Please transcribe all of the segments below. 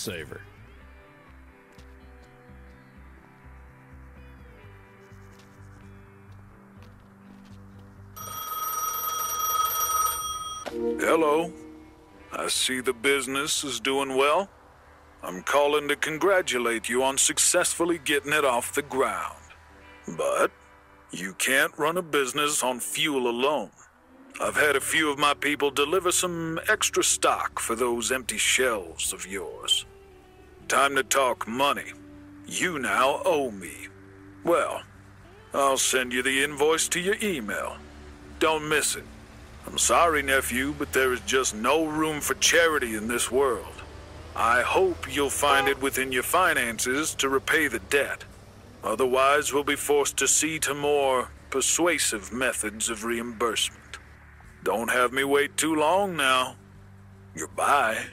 lifesaver. Hello. I see the business is doing well. I'm calling to congratulate you on successfully getting it off the ground. But you can't run a business on fuel alone. I've had a few of my people deliver some extra stock for those empty shelves of yours. Time to talk money. You now owe me. Well, I'll send you the invoice to your email. Don't miss it. I'm sorry, nephew, but there is just no room for charity in this world. I hope you'll find it within your finances to repay the debt. Otherwise, we'll be forced to see to more persuasive methods of reimbursement. Don't have me wait too long now. Goodbye.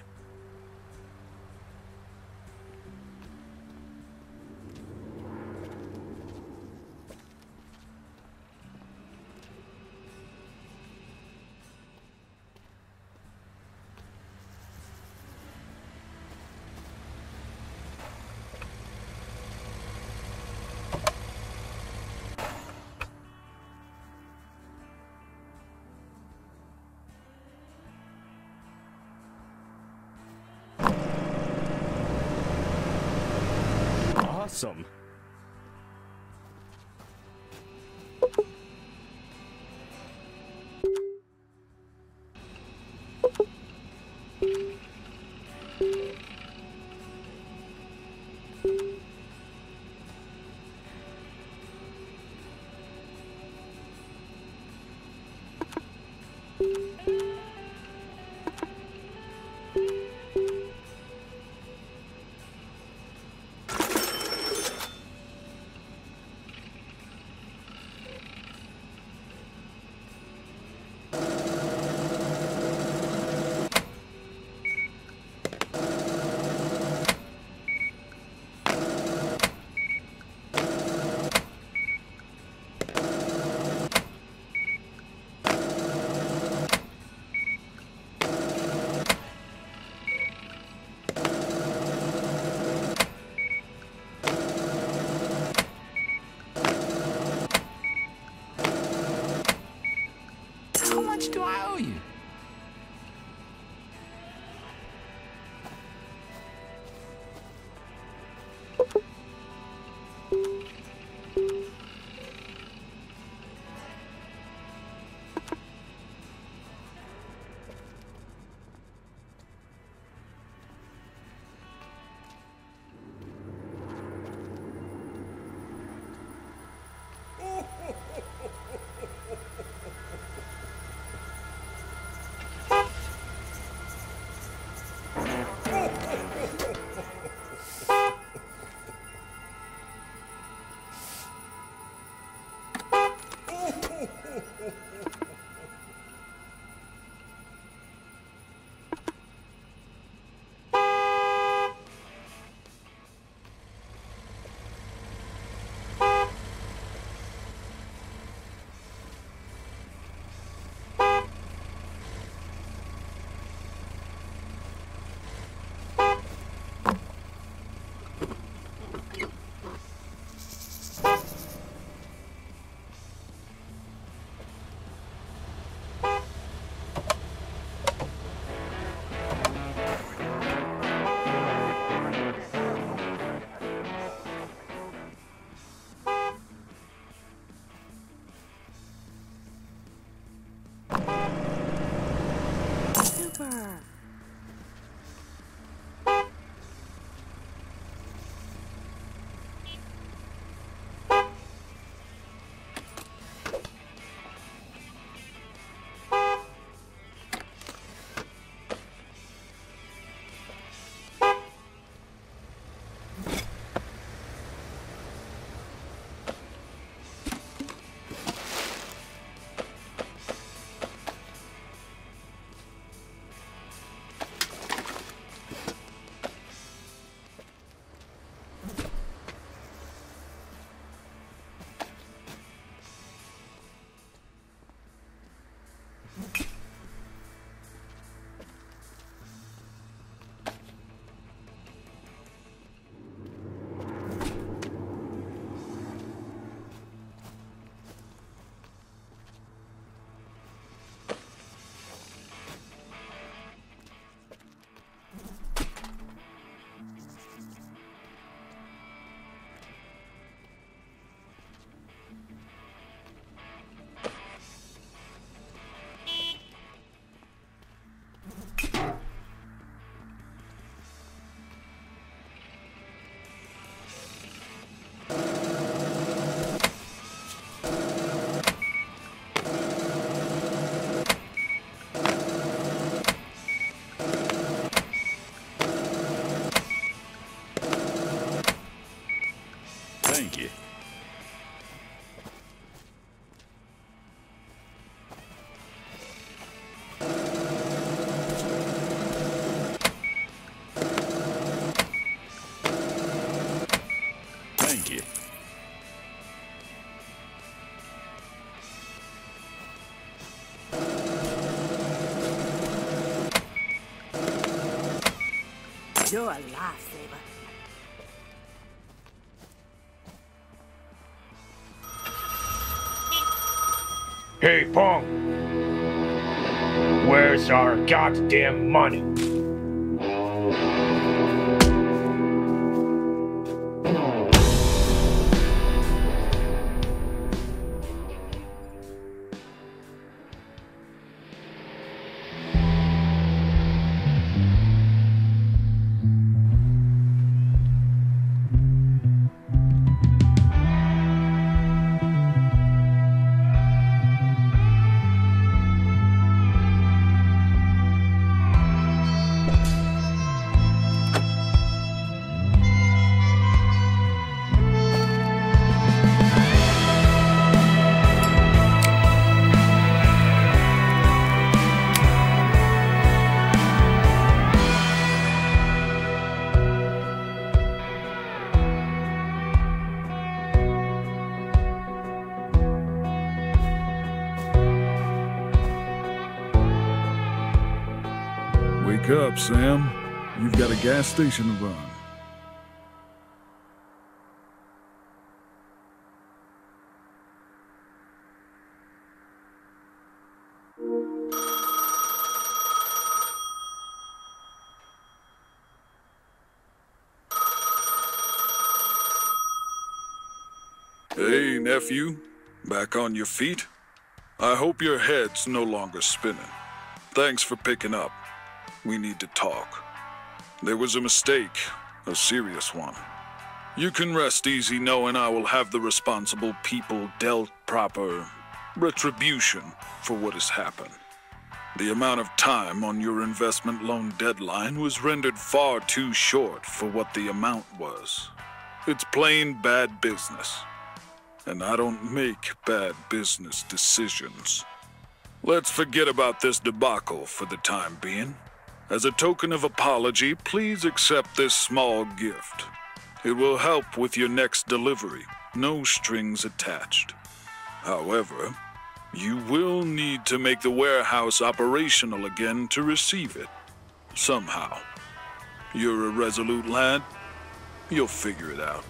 Awesome. You're a lifesaver. Hey, punk! Where's our goddamn money? Sam. You've got a gas station to run. Hey, nephew. Back on your feet? I hope your head's no longer spinning. Thanks for picking up. We need to talk. There was a mistake, a serious one. You can rest easy knowing I will have the responsible people dealt proper retribution for what has happened. The amount of time on your investment loan deadline was rendered far too short for what the amount was. It's plain bad business. And I don't make bad business decisions. Let's forget about this debacle for the time being. As a token of apology, please accept this small gift. It will help with your next delivery, no strings attached. However, you will need to make the warehouse operational again to receive it. Somehow. You're a resolute lad. You'll figure it out.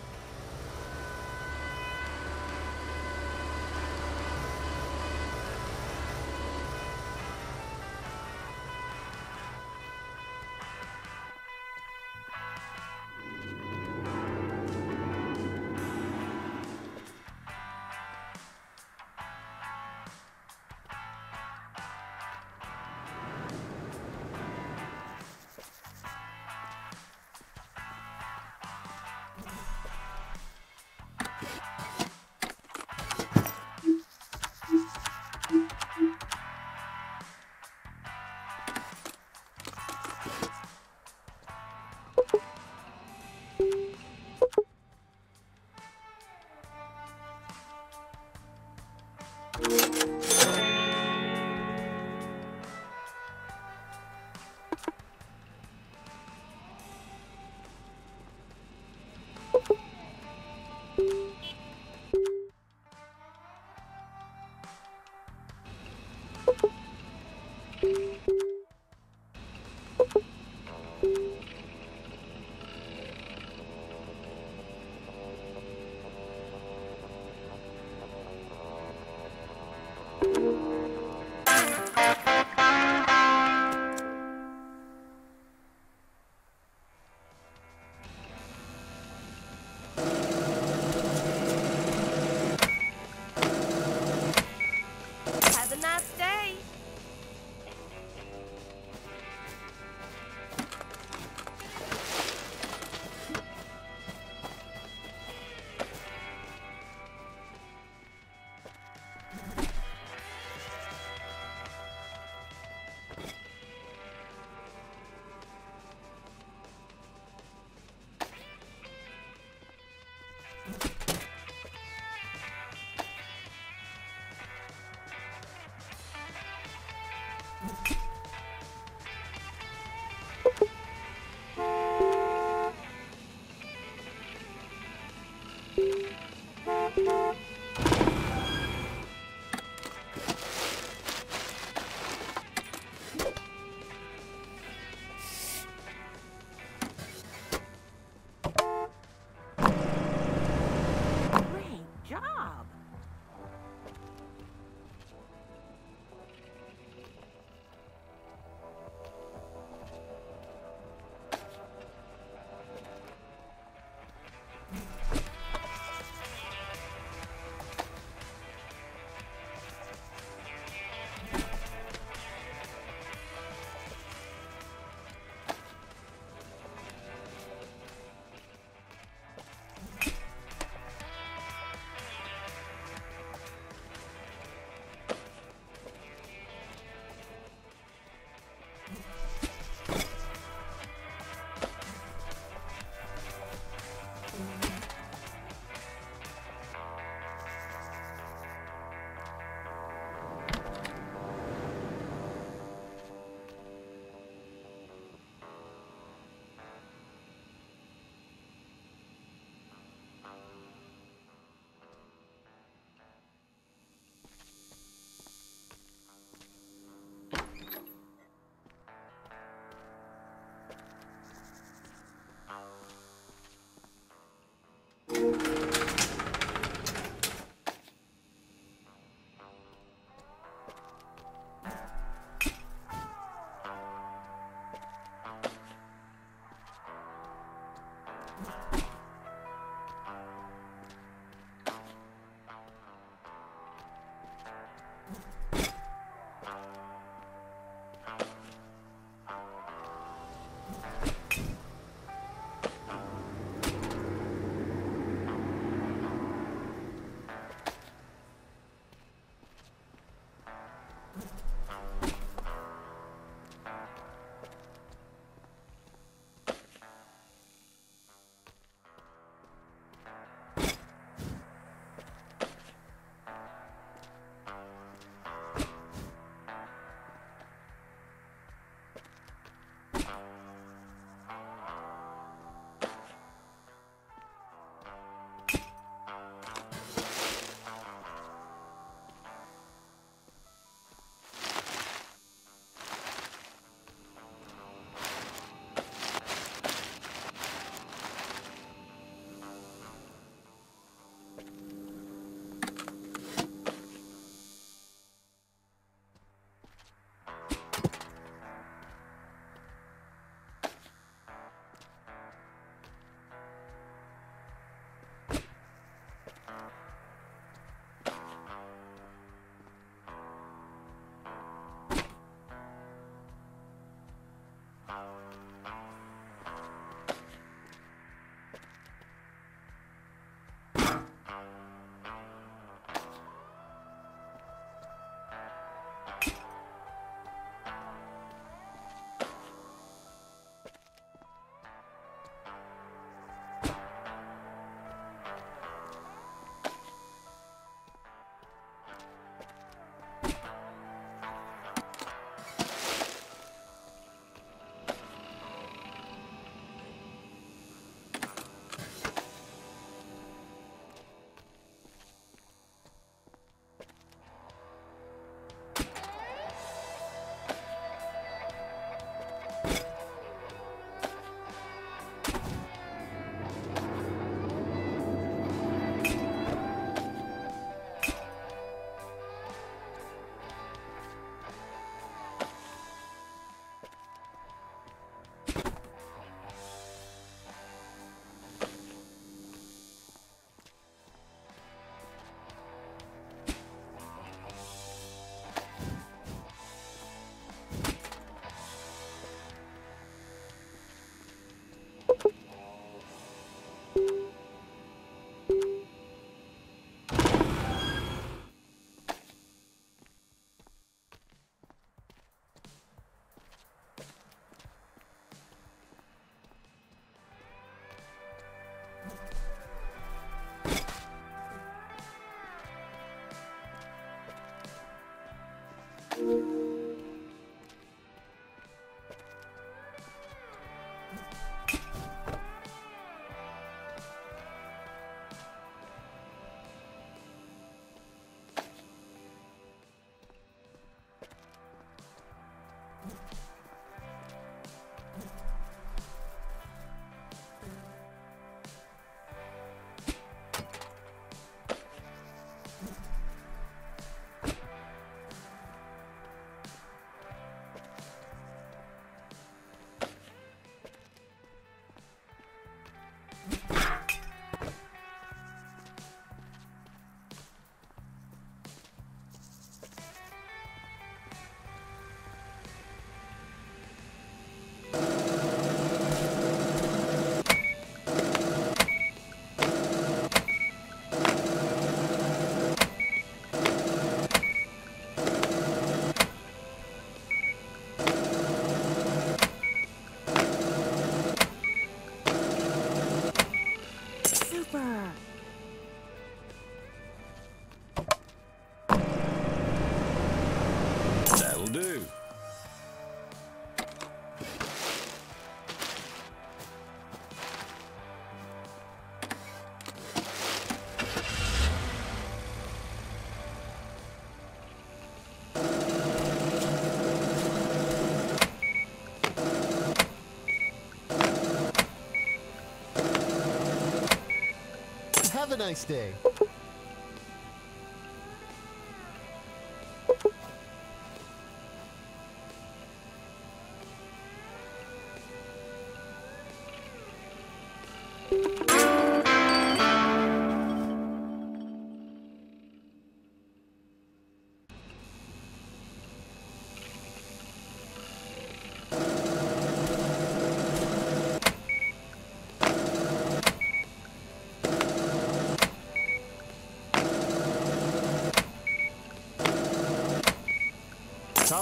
Nice day.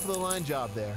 Top of the line job there.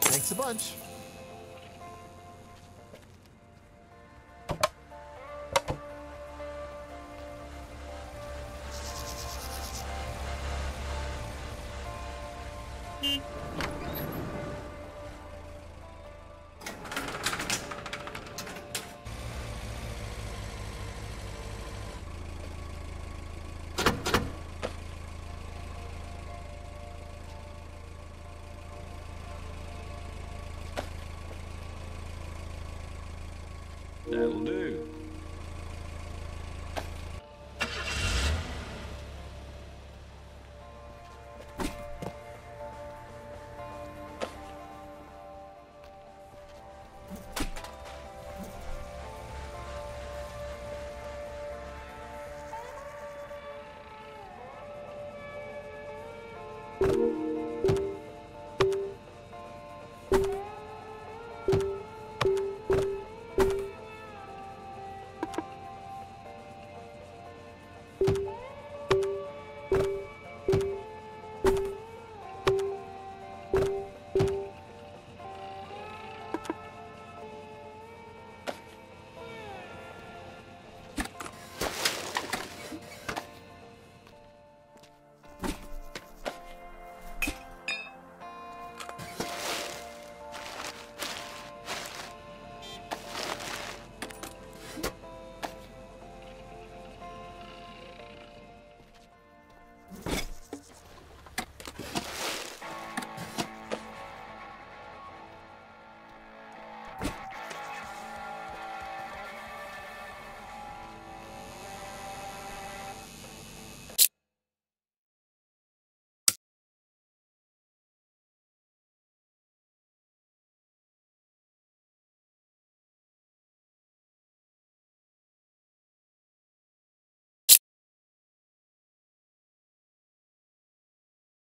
Thanks a bunch. That'll do.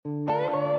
You